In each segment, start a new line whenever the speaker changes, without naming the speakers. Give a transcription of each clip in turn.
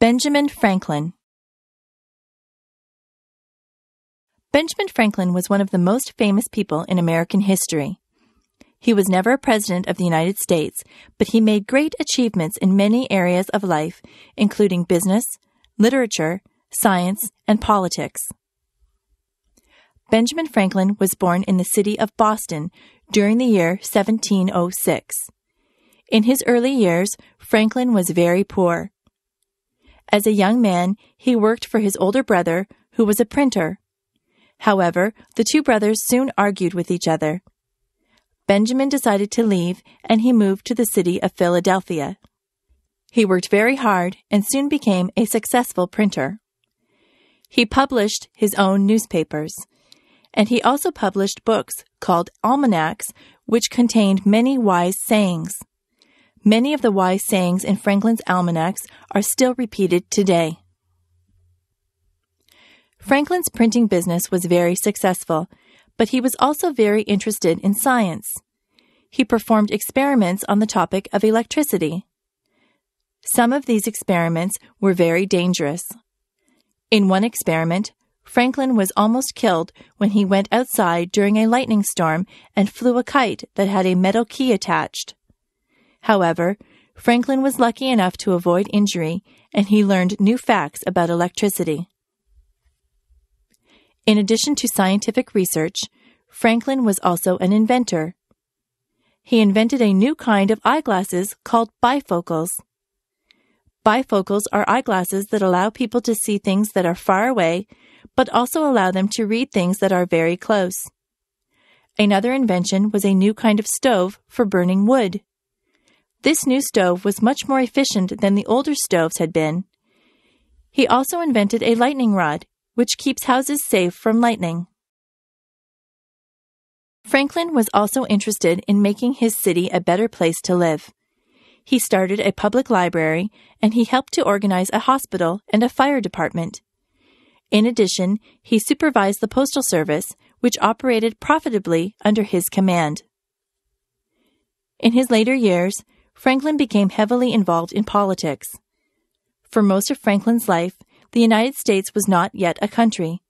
Benjamin Franklin Benjamin Franklin was one of the most famous people in American history. He was never a president of the United States, but he made great achievements in many areas of life, including business, literature, science, and politics. Benjamin Franklin was born in the city of Boston during the year 1706. In his early years, Franklin was very poor. As a young man, he worked for his older brother, who was a printer. However, the two brothers soon argued with each other. Benjamin decided to leave and he moved to the city of Philadelphia. He worked very hard and soon became a successful printer. He published his own newspapers, and he also published books called almanacs, which contained many wise sayings. Many of the wise sayings in Franklin's almanacs are still repeated today. Franklin's printing business was very successful, but he was also very interested in science. He performed experiments on the topic of electricity. Some of these experiments were very dangerous. In one experiment, Franklin was almost killed when he went outside during a lightning storm and flew a kite that had a metal key attached. However, Franklin was lucky enough to avoid injury and he learned new facts about electricity. In addition to scientific research, Franklin was also an inventor. He invented a new kind of eyeglasses called bifocals. Bifocals are eyeglasses that allow people to see things that are far away, but also allow them to read things that are very close. Another invention was a new kind of stove for burning wood. This new stove was much more efficient than the older stoves had been. He also invented a lightning rod, which keeps houses safe from lightning. Franklin was also interested in making his city a better place to live. He started a public library and he helped to organize a hospital and a fire department. In addition, he supervised the postal service, which operated profitably under his command. In his later years, Franklin became heavily involved in politics. For most of Franklin's life, the United States was not yet a country.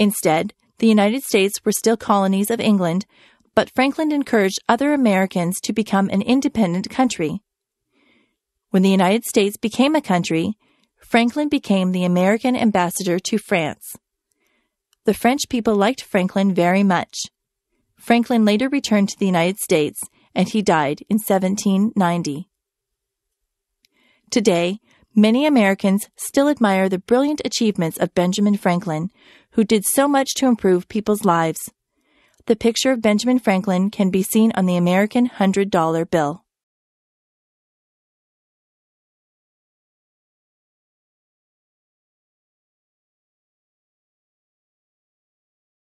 Instead, the United States were still colonies of England, but Franklin encouraged other Americans to become an independent country. When the United States became a country, Franklin became the American ambassador to France. The French people liked Franklin very much. Franklin later returned to the United States and he died in 1790. Today, many Americans still admire the brilliant achievements of Benjamin Franklin, who did so much to improve people's lives. The picture of Benjamin Franklin can be seen on the American $100 bill.